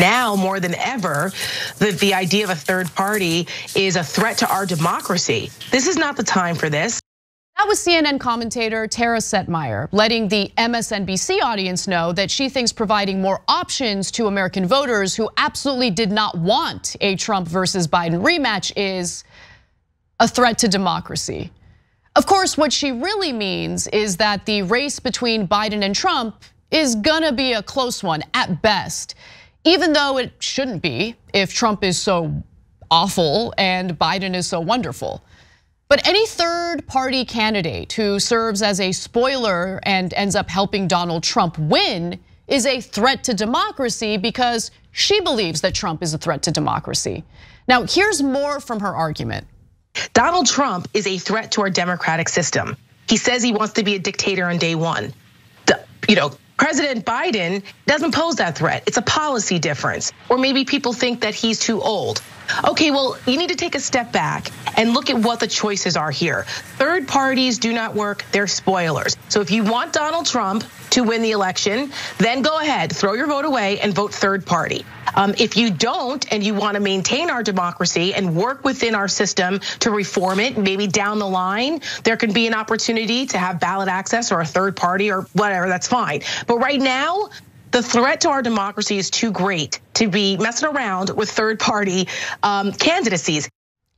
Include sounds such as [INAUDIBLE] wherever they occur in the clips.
now more than ever that the idea of a third party is a threat to our democracy. This is not the time for this. That was CNN commentator Tara Setmayer letting the MSNBC audience know that she thinks providing more options to American voters who absolutely did not want a Trump versus Biden rematch is a threat to democracy. Of course, what she really means is that the race between Biden and Trump is gonna be a close one at best, even though it shouldn't be if Trump is so awful and Biden is so wonderful. But any third party candidate who serves as a spoiler and ends up helping Donald Trump win is a threat to democracy because she believes that Trump is a threat to democracy. Now, here's more from her argument. Donald Trump is a threat to our democratic system. He says he wants to be a dictator on day one. You know, President Biden doesn't pose that threat. It's a policy difference. Or maybe people think that he's too old. Okay, well, you need to take a step back and look at what the choices are here. Third parties do not work, they're spoilers. So if you want Donald Trump to win the election, then go ahead, throw your vote away and vote third party. Um, if you don't and you want to maintain our democracy and work within our system to reform it, maybe down the line, there can be an opportunity to have ballot access or a third party or whatever, that's fine. But right now, the threat to our democracy is too great to be messing around with third party um, candidacies.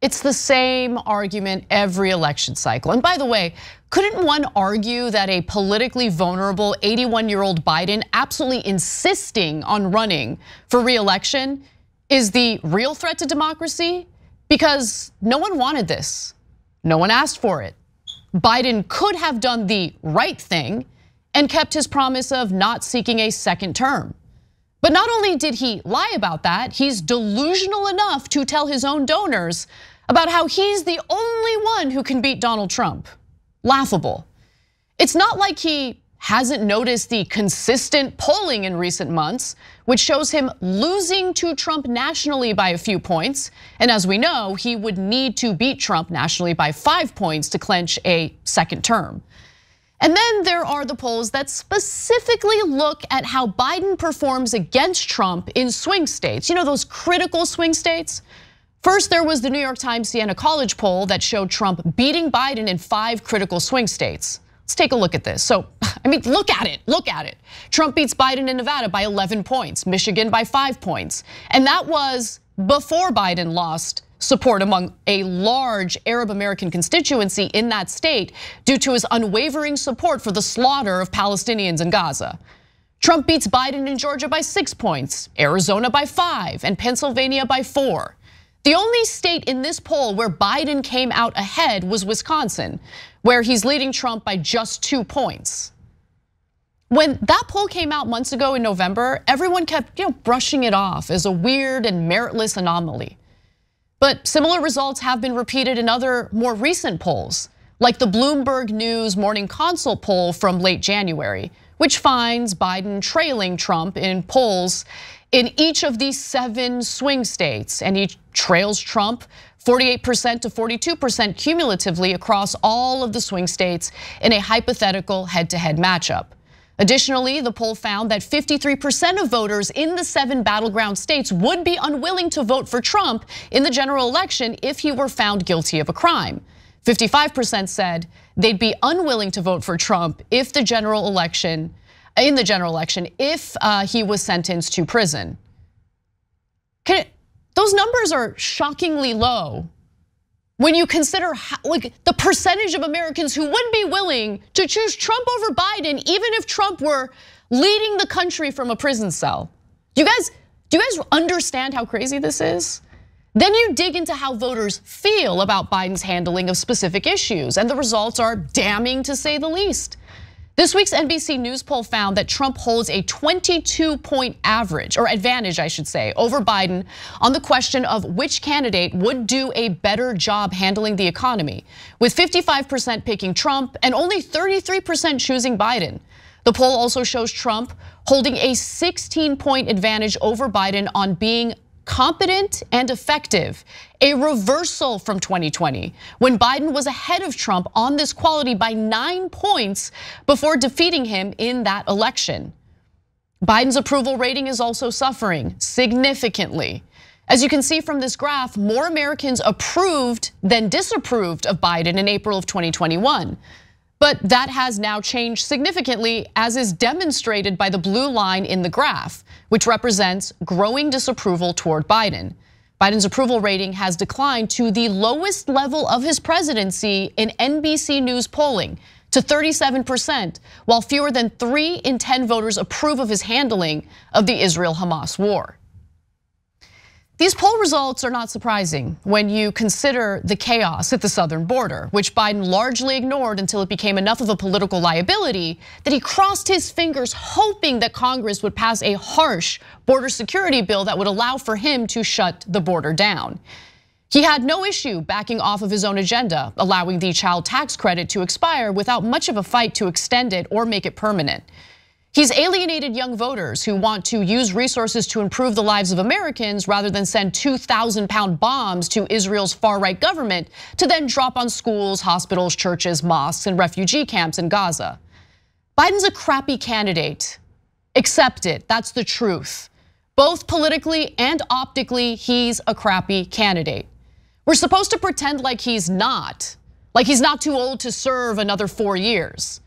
It's the same argument every election cycle. And by the way, couldn't one argue that a politically vulnerable 81 year old Biden absolutely insisting on running for reelection is the real threat to democracy? Because no one wanted this, no one asked for it. Biden could have done the right thing and kept his promise of not seeking a second term. But not only did he lie about that, he's delusional enough to tell his own donors about how he's the only one who can beat Donald Trump. Laughable. It's not like he hasn't noticed the consistent polling in recent months, which shows him losing to Trump nationally by a few points. And as we know, he would need to beat Trump nationally by five points to clinch a second term. And then there are the polls that specifically look at how Biden performs against Trump in swing states. You know, those critical swing states? First, there was the New York Times Siena College poll that showed Trump beating Biden in five critical swing states. Let's take a look at this. So, [LAUGHS] I mean, look at it, look at it. Trump beats Biden in Nevada by 11 points, Michigan by five points. And that was before Biden lost support among a large Arab American constituency in that state due to his unwavering support for the slaughter of Palestinians in Gaza. Trump beats Biden in Georgia by six points, Arizona by five, and Pennsylvania by four. The only state in this poll where Biden came out ahead was Wisconsin, where he's leading Trump by just two points. When that poll came out months ago in November, everyone kept you know, brushing it off as a weird and meritless anomaly. But similar results have been repeated in other more recent polls, like the Bloomberg News Morning Consult poll from late January, which finds Biden trailing Trump in polls in each of these seven swing states, and he trails Trump 48% to 42% cumulatively across all of the swing states in a hypothetical head to head matchup. Additionally, the poll found that 53% of voters in the seven battleground states would be unwilling to vote for Trump in the general election if he were found guilty of a crime. 55% said they'd be unwilling to vote for Trump if the general election in the general election if uh, he was sentenced to prison. It, those numbers are shockingly low when you consider how, like the percentage of Americans who would be willing to choose Trump over Biden, even if Trump were leading the country from a prison cell. You guys, do you guys understand how crazy this is? Then you dig into how voters feel about Biden's handling of specific issues, and the results are damning to say the least. This week's NBC News poll found that Trump holds a 22 point average, or advantage, I should say, over Biden on the question of which candidate would do a better job handling the economy, with 55% picking Trump and only 33% choosing Biden. The poll also shows Trump holding a 16 point advantage over Biden on being competent and effective, a reversal from 2020 when Biden was ahead of Trump on this quality by nine points before defeating him in that election. Biden's approval rating is also suffering significantly. As you can see from this graph, more Americans approved than disapproved of Biden in April of 2021. But that has now changed significantly, as is demonstrated by the blue line in the graph, which represents growing disapproval toward Biden. Biden's approval rating has declined to the lowest level of his presidency in NBC News polling to 37%, while fewer than three in 10 voters approve of his handling of the Israel Hamas war. These poll results are not surprising when you consider the chaos at the southern border, which Biden largely ignored until it became enough of a political liability that he crossed his fingers hoping that Congress would pass a harsh border security bill that would allow for him to shut the border down. He had no issue backing off of his own agenda, allowing the child tax credit to expire without much of a fight to extend it or make it permanent. He's alienated young voters who want to use resources to improve the lives of Americans rather than send 2,000 pound bombs to Israel's far right government to then drop on schools, hospitals, churches, mosques, and refugee camps in Gaza. Biden's a crappy candidate. Accept it, that's the truth. Both politically and optically, he's a crappy candidate. We're supposed to pretend like he's not, like he's not too old to serve another four years.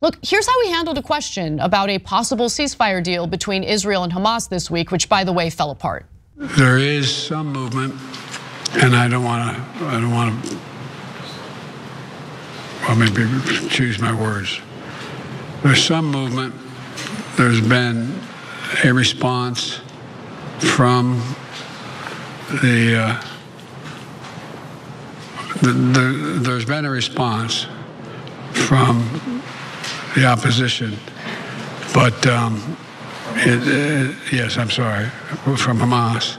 Look, here's how he handled a question about a possible ceasefire deal between Israel and Hamas this week, which, by the way, fell apart. There is some movement, and I don't want to. I don't want to. Well, maybe choose my words. There's some movement. There's been a response from the, uh, the, the there's been a response from the opposition. But um, it, it, yes, I'm sorry, from Hamas.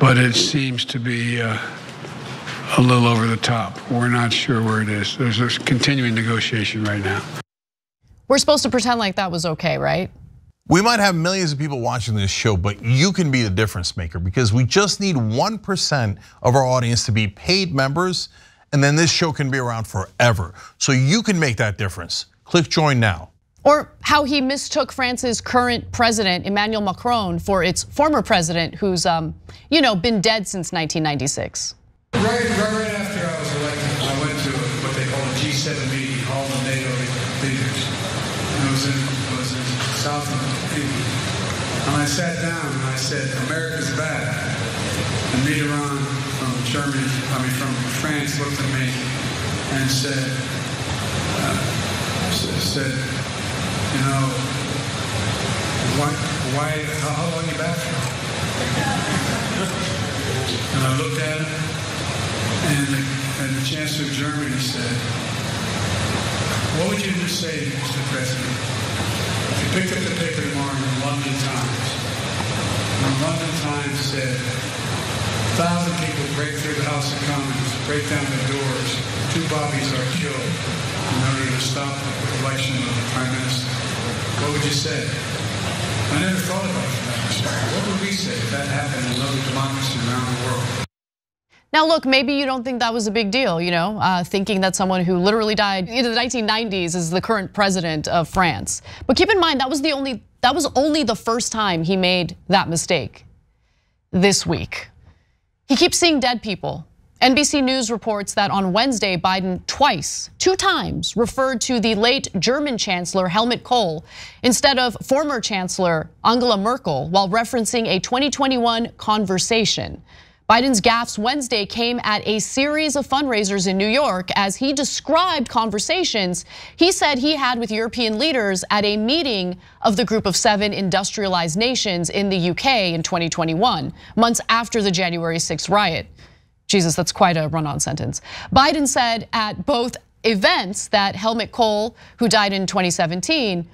But it seems to be uh, a little over the top. We're not sure where it is. There's a continuing negotiation right now. We're supposed to pretend like that was okay, right? We might have millions of people watching this show, but you can be the difference maker because we just need 1% of our audience to be paid members, and then this show can be around forever. So you can make that difference. Click join now. Or how he mistook France's current president, Emmanuel Macron, for its former president, who's um, you know, been dead since 1996. Right, right, right after I was elected, I went to what they call a G7 meeting, all the NATO leaders. It was in, it was in South England. And I sat down and I said, America's back. And Mitterrand from Germany, I mean from France, looked at me and said, said, you know, why, why how, how long you back and I looked at him, and the, and the Chancellor of Germany said, what would you say, Mr. President, if you picked up the paper tomorrow in the London Times, and the London Times said, thousand people break through the House of Commons, break down the doors, two bobbies are killed in order to stop the election of the prime minister, what would you say? I never thought about that. What would we say if that happened in another democracy around the world? Now, look, maybe you don't think that was a big deal, you know, uh, thinking that someone who literally died in the 1990s is the current president of France. But keep in mind that was the only that was only the first time he made that mistake this week. He keeps seeing dead people NBC News reports that on Wednesday, Biden twice, two times, referred to the late German Chancellor Helmut Kohl instead of former Chancellor Angela Merkel while referencing a 2021 conversation. Biden's gaffes Wednesday came at a series of fundraisers in New York as he described conversations he said he had with European leaders at a meeting of the group of seven industrialized nations in the UK in 2021, months after the January 6th riot. Jesus, that's quite a run on sentence. Biden said at both events that Helmut Kohl, who died in 2017,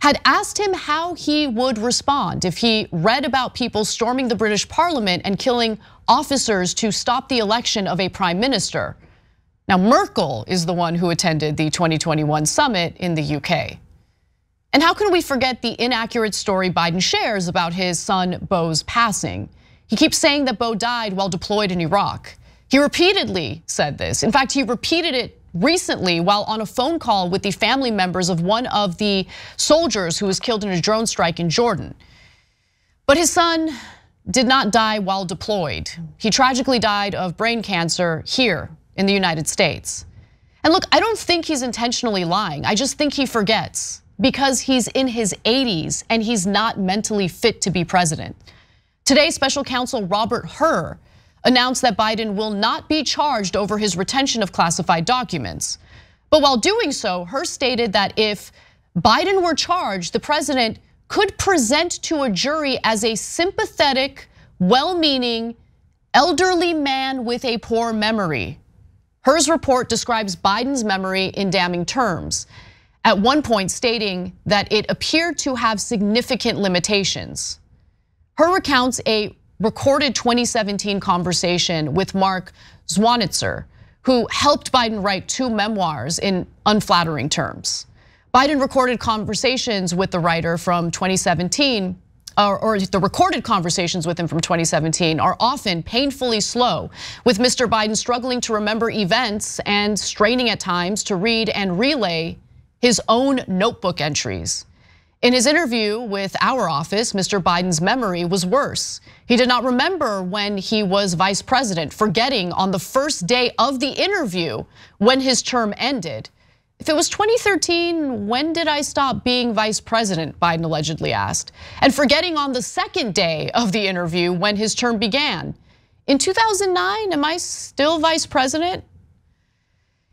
had asked him how he would respond if he read about people storming the British parliament and killing officers to stop the election of a prime minister. Now, Merkel is the one who attended the 2021 summit in the UK. And how can we forget the inaccurate story Biden shares about his son Beau's passing? He keeps saying that Beau died while deployed in Iraq. He repeatedly said this. In fact, he repeated it recently while on a phone call with the family members of one of the soldiers who was killed in a drone strike in Jordan. But his son did not die while deployed. He tragically died of brain cancer here in the United States. And look, I don't think he's intentionally lying. I just think he forgets because he's in his 80s and he's not mentally fit to be president. Today, special counsel Robert Hur announced that Biden will not be charged over his retention of classified documents. But while doing so, Hur stated that if Biden were charged, the president could present to a jury as a sympathetic, well meaning, elderly man with a poor memory. Hur's report describes Biden's memory in damning terms, at one point stating that it appeared to have significant limitations. Hur recounts a recorded 2017 conversation with Mark Zwonitzer, who helped Biden write two memoirs in unflattering terms. Biden recorded conversations with the writer from 2017 or, the recorded conversations with him from 2017 are often painfully slow, with Mr. Biden struggling to remember events and straining at times to read and relay his own notebook entries. In his interview with our office, Mr. Biden's memory was worse. He did not remember when he was vice president, forgetting on the first day of the interview when his term ended. If it was 2013, when did I stop being vice president? Biden allegedly asked. And forgetting on the second day of the interview when his term began. In 2009, am I still vice president?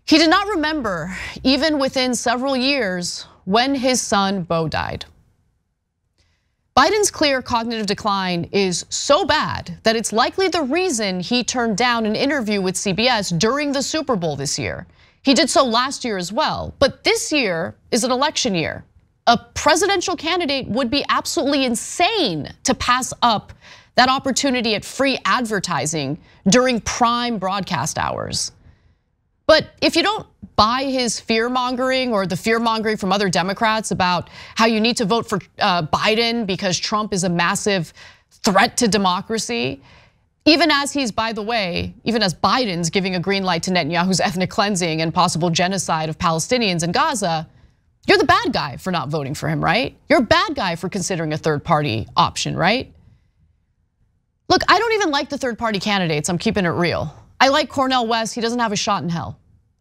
He did not remember, even within several years, when his son Beau died. Biden's clear cognitive decline is so bad that it's likely the reason he turned down an interview with CBS during the Super Bowl this year. He did so last year as well, but this year is an election year. A presidential candidate would be absolutely insane to pass up that opportunity at free advertising during prime broadcast hours. But if you don't buy his fear mongering or the fear mongering from other Democrats about how you need to vote for uh, Biden because Trump is a massive threat to democracy, even as he's, by the way, even as Biden's giving a green light to Netanyahu's ethnic cleansing and possible genocide of Palestinians in Gaza, you're the bad guy for not voting for him, right? You're a bad guy for considering a third party option, right? Look, I don't even like the third party candidates, I'm keeping it real. I like Cornel West, he doesn't have a shot in hell.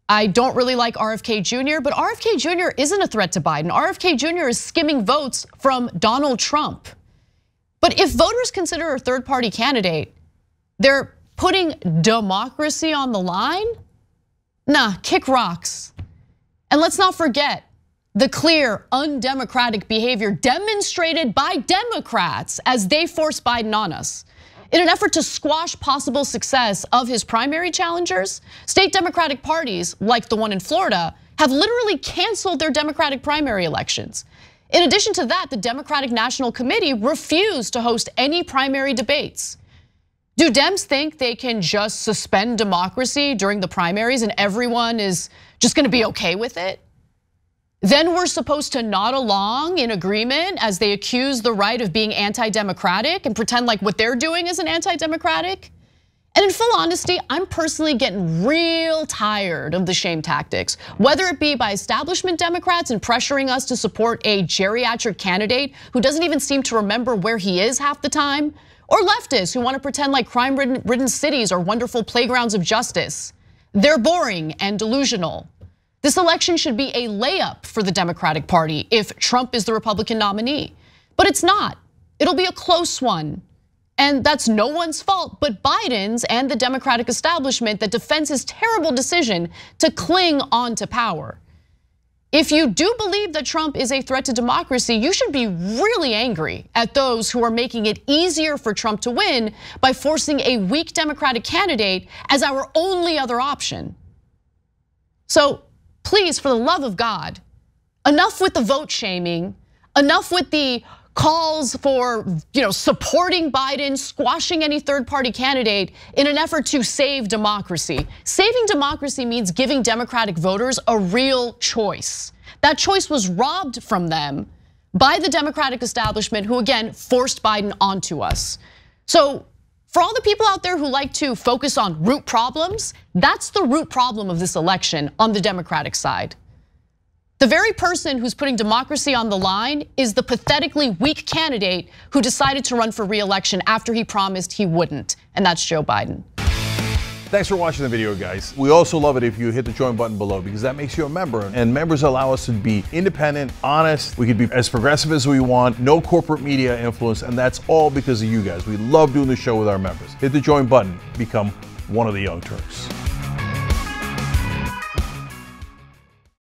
I don't really like RFK Jr., but RFK Jr. isn't a threat to Biden. RFK Jr. is skimming votes from Donald Trump. But if voters consider a third party candidate, they're putting democracy on the line? Nah, kick rocks. And let's not forget the clear undemocratic behavior demonstrated by Democrats as they force Biden on us. In an effort to squash possible success of his primary challengers, state Democratic parties, like the one in Florida, have literally canceled their Democratic primary elections. In addition to that, the Democratic National Committee refused to host any primary debates. Do Dems think they can just suspend democracy during the primaries and everyone is just gonna be okay with it? Then we're supposed to nod along in agreement as they accuse the right of being anti-democratic and pretend like what they're doing isn't anti-democratic? And in full honesty, I'm personally getting real tired of the shame tactics, whether it be by establishment Democrats and pressuring us to support a geriatric candidate who doesn't even seem to remember where he is half the time, or leftists who want to pretend like crime ridden cities are wonderful playgrounds of justice. They're boring and delusional. This election should be a layup for the Democratic Party if Trump is the Republican nominee. But it's not. It'll be a close one. And that's no one's fault but Biden's and the Democratic establishment that defends his terrible decision to cling on to power. If you do believe that Trump is a threat to democracy, you should be really angry at those who are making it easier for Trump to win by forcing a weak Democratic candidate as our only other option. So please, for the love of God, enough with the vote shaming, enough with the calls for you know supporting Biden, squashing any third party candidate in an effort to save democracy. Saving democracy means giving Democratic voters a real choice. That choice was robbed from them by the Democratic establishment who again forced Biden onto us. So For all the people out there who like to focus on root problems, that's the root problem of this election on the Democratic side. The very person who's putting democracy on the line is the pathetically weak candidate who decided to run for reelection after he promised he wouldn't, and that's Joe Biden. Thanks for watching the video, guys. We also love it if you hit the join button below because that makes you a member. And members allow us to be independent, honest. We can be as progressive as we want, no corporate media influence. And that's all because of you guys. We love doing the show with our members. Hit the join button, become one of the Young Turks.